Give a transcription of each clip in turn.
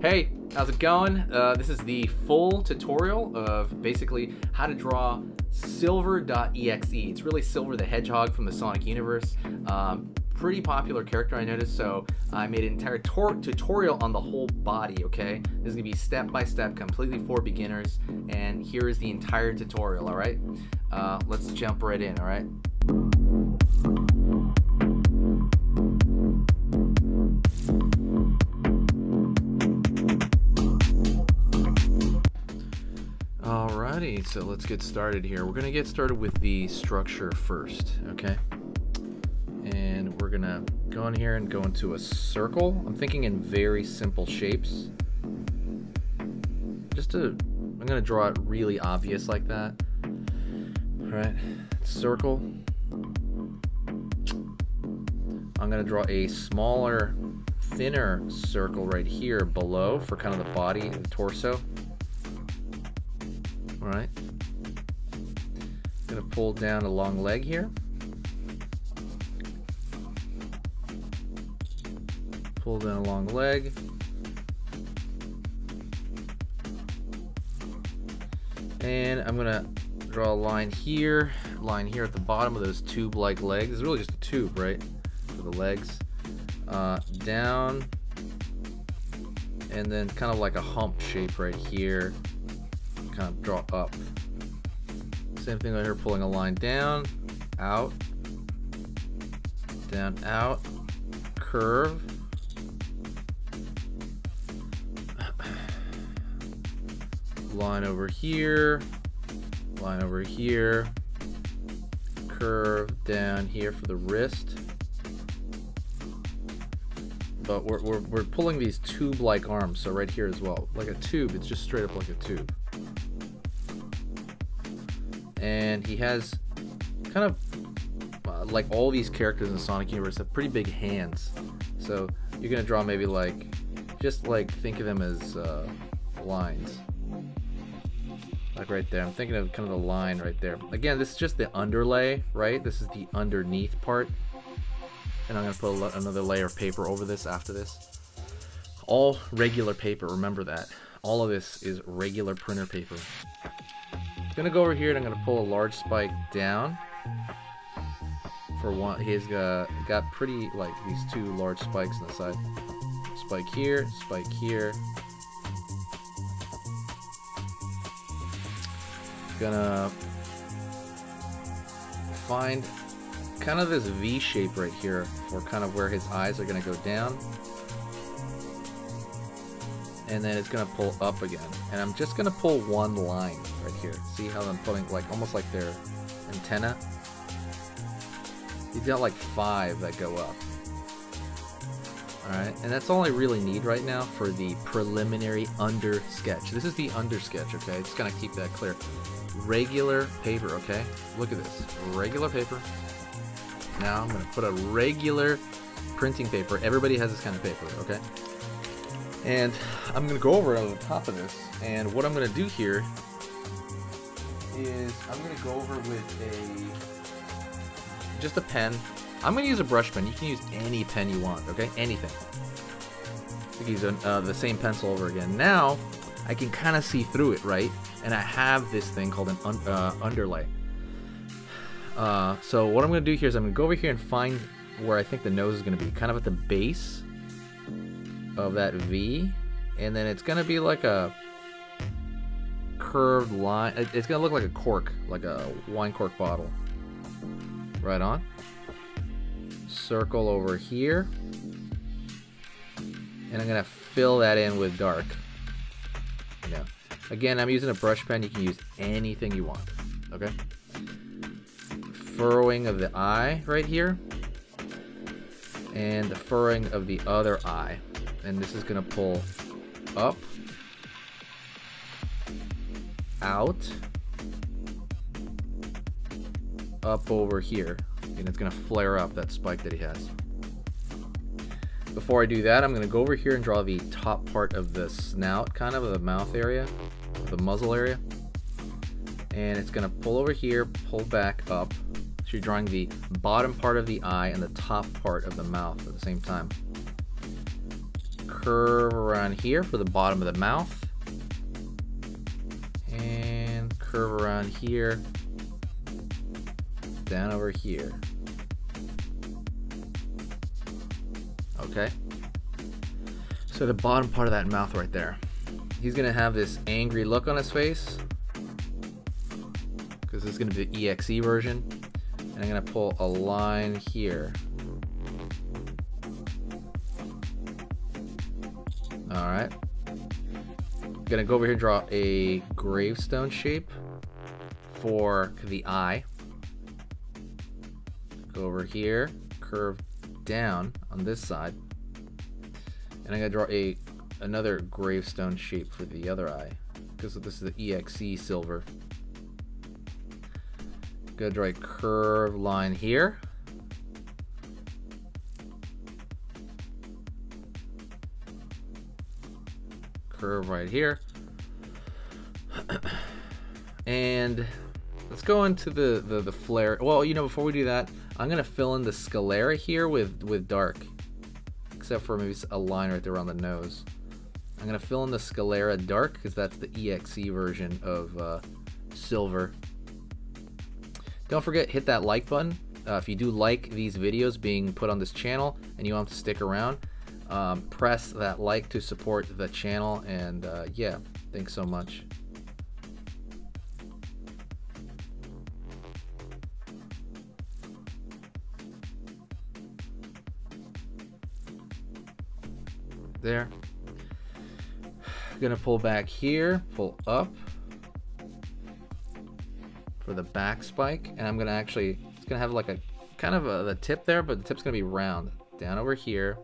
Hey, how's it going? Uh, this is the full tutorial of basically how to draw Silver.exe. It's really Silver the Hedgehog from the Sonic universe. Um, pretty popular character I noticed, so I made an entire tutorial on the whole body, okay? This is gonna be step by step, completely for beginners, and here is the entire tutorial, all right? Uh, let's jump right in, all right? Alrighty, so let's get started here. We're gonna get started with the structure first, okay? And we're gonna go in here and go into a circle. I'm thinking in very simple shapes. Just to, I'm gonna draw it really obvious like that. Alright, circle. I'm gonna draw a smaller, thinner circle right here below for kind of the body, the torso. Alright. I'm Gonna pull down a long leg here. Pull down a long leg. And I'm gonna draw a line here, line here at the bottom of those tube-like legs. It's really just a tube, right? For the legs. Uh, down, and then kind of like a hump shape right here kind of draw up. Same thing right here, pulling a line down, out, down, out, curve. line over here, line over here, curve down here for the wrist. But we're, we're, we're pulling these tube-like arms, so right here as well. Like a tube, it's just straight up like a tube and he has kind of uh, like all these characters in the Sonic universe have pretty big hands. So you're gonna draw maybe like just like think of them as uh, lines. Like right there. I'm thinking of kind of the line right there. Again, this is just the underlay, right? This is the underneath part. And I'm gonna put another layer of paper over this after this. All regular paper, remember that. All of this is regular printer paper. Gonna go over here and I'm gonna pull a large spike down. For one, he's got, got pretty, like, these two large spikes on the side. Spike here, spike here. Gonna find kind of this V shape right here for kind of where his eyes are gonna go down and then it's gonna pull up again. And I'm just gonna pull one line right here. See how I'm pulling like almost like their antenna? You've got like five that go up. Alright, and that's all I really need right now for the preliminary under sketch. This is the under sketch, okay? Just gonna keep that clear. Regular paper, okay? Look at this. Regular paper. Now I'm gonna put a regular printing paper. Everybody has this kind of paper, okay? And I'm to go over on the top of this. And what I'm to do here is I'm going to go over with a just a pen. I'm going to use a brush pen. You can use any pen you want, okay? Anything. I use uh, the same pencil over again. Now, I can kind of see through it, right? And I have this thing called an un uh, underlay. Uh, so what I'm going to do here is I'm going to go over here and find where I think the nose is going to be, kind of at the base of that V, and then it's gonna be like a curved line. It's gonna look like a cork, like a wine cork bottle. Right on. Circle over here. And I'm gonna fill that in with dark. Yeah. Again, I'm using a brush pen. You can use anything you want. Okay. Furrowing of the eye right here. And the furrowing of the other eye and this is gonna pull up, out, up over here, and it's gonna flare up that spike that he has. Before I do that, I'm gonna go over here and draw the top part of the snout, kind of the mouth area, the muzzle area. And it's gonna pull over here, pull back up. So you're drawing the bottom part of the eye and the top part of the mouth at the same time curve around here for the bottom of the mouth. Curve around here. Down over here. Okay. So the bottom part of that mouth right there. He's gonna have this angry look on his face. Because this is gonna be the EXE version. And I'm gonna pull a line here. Alright. Gonna go over here and draw a gravestone shape for the eye. Go over here, curve down on this side. And I'm gonna draw a another gravestone shape for the other eye. Because this is the EXE silver. Gonna draw a curved line here. Curve right here. and let's go into the, the, the flare. Well, you know, before we do that, I'm gonna fill in the scalera here with, with dark. Except for maybe a line right there on the nose. I'm gonna fill in the scalera dark because that's the EXE version of uh, silver. Don't forget, hit that like button. Uh, if you do like these videos being put on this channel and you want to stick around, um, press that like to support the channel. And uh, yeah, thanks so much. There. I'm gonna pull back here, pull up for the back spike, and I'm gonna actually, it's gonna have like a, kind of a, the tip there, but the tip's gonna be round. Down over here,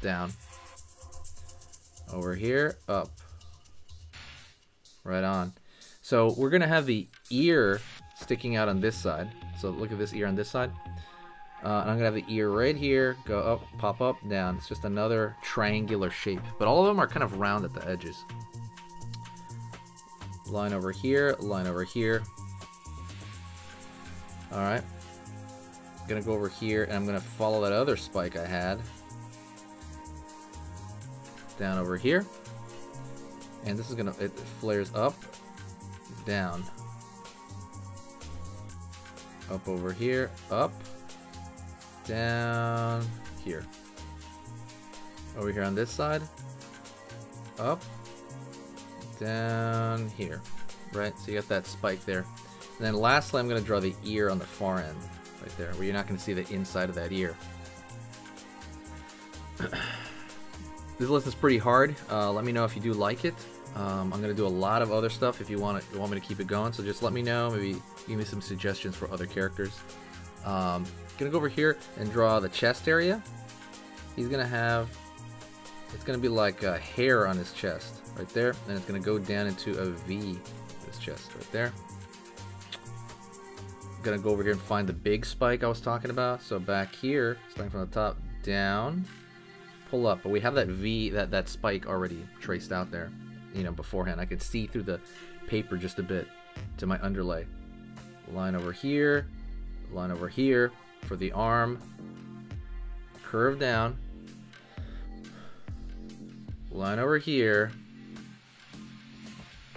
down, over here, up, right on. So we're gonna have the ear sticking out on this side. So look at this ear on this side. Uh, and I'm gonna have the ear right here, go up, pop up, down. It's just another triangular shape, but all of them are kind of round at the edges line over here, line over here. Alright. I'm Gonna go over here and I'm gonna follow that other spike I had. Down over here. And this is gonna, it flares up, down. Up over here, up, down, here. Over here on this side, up, down here, right? So you got that spike there. And then lastly, I'm going to draw the ear on the far end, right there, where you're not going to see the inside of that ear. this list is pretty hard. Uh, let me know if you do like it. Um, I'm going to do a lot of other stuff if you want, to, you want me to keep it going. So just let me know. Maybe give me some suggestions for other characters. Um, gonna go over here and draw the chest area. He's gonna have, it's gonna be like a hair on his chest right there. And it's to go down into a V, this chest right there. To go over here and find the big spike I was talking about. So back here, starting from the top down, pull up. But we have that V, that, that spike already traced out there, you know, beforehand. I could see through the paper just a bit to my underlay. Line over here, line over here for the arm, curve down, line over here,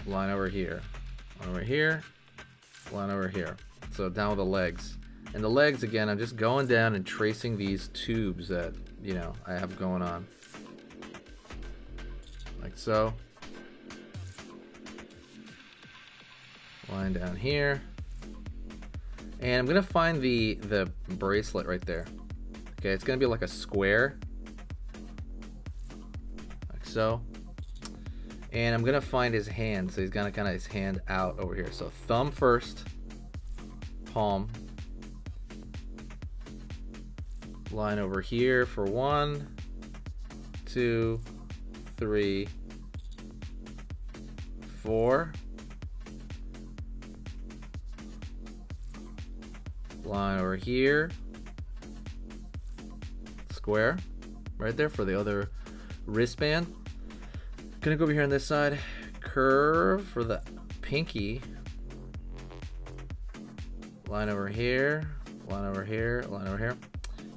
line over here, line over here, line over here. So down with the legs. And the legs, again, I'm just going down and tracing these tubes that, you know, I have going on. Like so. Line down here. And I'm to find the, the bracelet right there. Okay, it's to be like a square. Like so. And I'm gonna find his hand. So he's gonna kind of his hand out over here. So thumb first, palm. Line over here for one, two, three, four. Line over here. Square right there for the other wristband. Gonna go over here on this side, curve for the pinky. Line over here, line over here, line over here.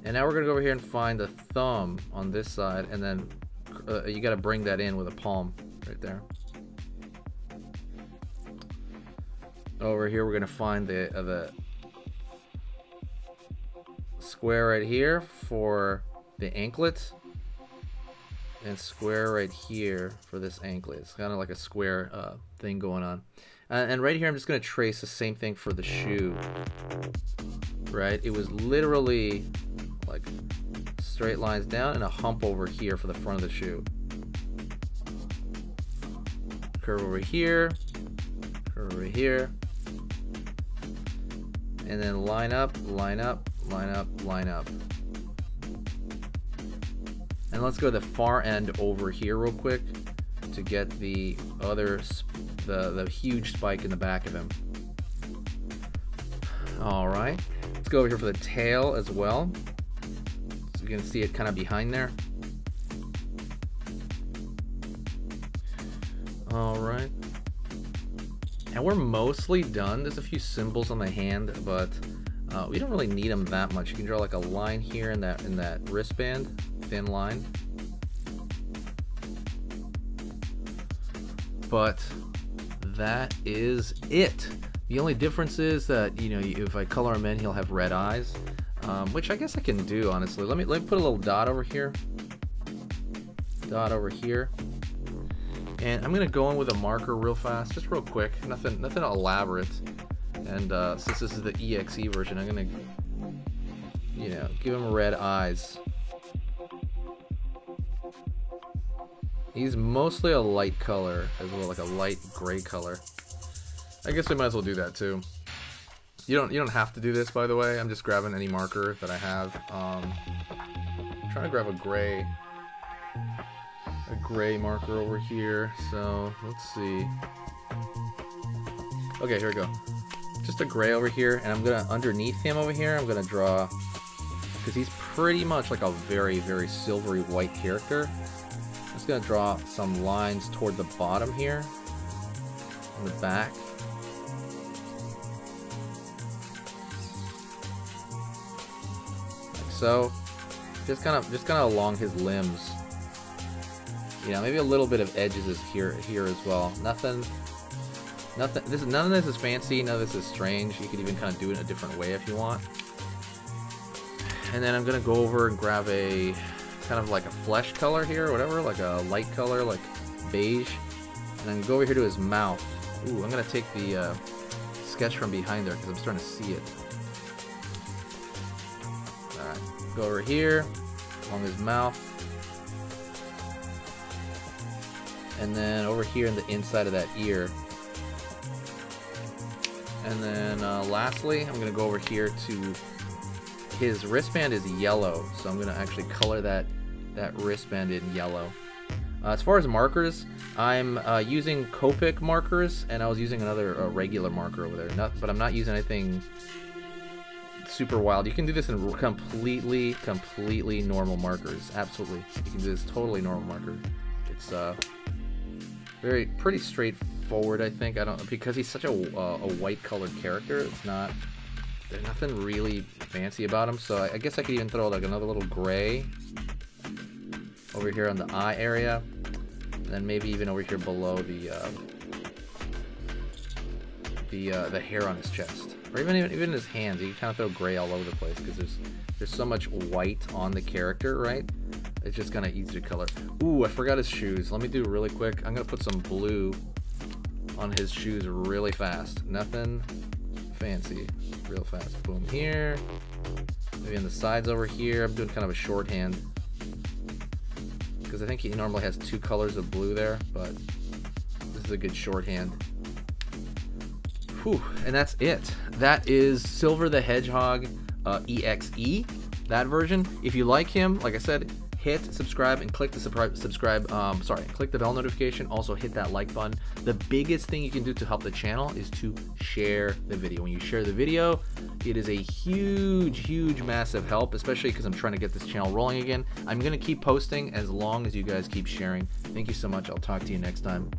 And now we're gonna go over here and find the thumb on this side, and then uh, you gotta bring that in with a palm right there. Over here, we're gonna find the uh, the square right here for the anklet, and square right here for this anklet. It's kind of like a square uh, thing going on. Uh, and right here, I'm just gonna trace the same thing for the shoe. Right? It was literally like straight lines down and a hump over here for the front of the shoe. Curve over here, curve over here, and then line up, line up, line up, line up. And let's go to the far end over here real quick to get the other, the, the huge spike in the back of him. All right, let's go over here for the tail as well. So you can see it kind of behind there. All right. And we're mostly done. There's a few symbols on the hand, but uh, we don't really need them that much. You can draw like a line here in that in that wristband, thin line. But that is it. The only difference is that you know if I color him in, he'll have red eyes, um, which I guess I can do honestly. Let me let me put a little dot over here. Dot over here. And I'm gonna go in with a marker real fast, just real quick. Nothing, nothing elaborate. And uh, since this is the EXE version, I'm gonna, you know, give him red eyes. He's mostly a light color as well, like a light gray color. I guess we might as well do that too. You don't you don't have to do this, by the way. I'm just grabbing any marker that I have. Um, I'm trying to grab a gray a gray marker over here. So let's see. Okay, here we go. Just a gray over here, and I'm gonna underneath him over here. I'm gonna draw because he's pretty much like a very very silvery white character. I'm just gonna draw some lines toward the bottom here, on the back. Like so. Just kind of just kind of along his limbs. You know, maybe a little bit of edges is here here as well. Nothing nothing this none of this is fancy, none of this is strange. You could even kind of do it in a different way if you want. And then I'm gonna go over and grab a kind of like a flesh color here or whatever, like a light color, like beige. And then go over here to his mouth. Ooh, I'm gonna take the uh, sketch from behind there because I'm starting to see it. Alright, go over here, along his mouth. and then over here in the inside of that ear. And then uh, lastly, I'm to go over here to his wristband is yellow, so I'm to actually color that, that wristband in yellow. Uh, as far as markers, I'm uh, using Copic markers, and I was using another uh, regular marker over there, not, but I'm not using anything super wild. You can do this in completely, completely normal markers. Absolutely. You can do this totally normal marker. It's uh, very pretty straightforward, I think. I don't because he's such a uh, a white colored character. It's not there's nothing really fancy about him. So I, I guess I could even throw like another little gray over here on the eye area, and then maybe even over here below the uh, the uh, the hair on his chest, or even even, even his hands. You can kind of throw gray all over the place because there's there's so much white on the character, right? It's just kind of easy to color. Ooh, I forgot his shoes. Let me do really quick. I'm to put some blue on his shoes really fast. Nothing fancy. Real fast. Boom here. Maybe on the sides over here. I'm doing kind of a shorthand. Because I think he normally has two colors of blue there, but this is a good shorthand. Whew, and that's it. That is Silver the Hedgehog uh, EXE, that version. If you like him, like I said, hit subscribe and click the subscribe um, sorry click the bell notification. Also hit that like button. The biggest thing you can do to help the channel is to share the video. When you share the video it is a huge huge massive help especially because I'm trying to get this channel rolling again. I'm gonna keep posting as long as you guys keep sharing. Thank you so much. I'll talk to you next time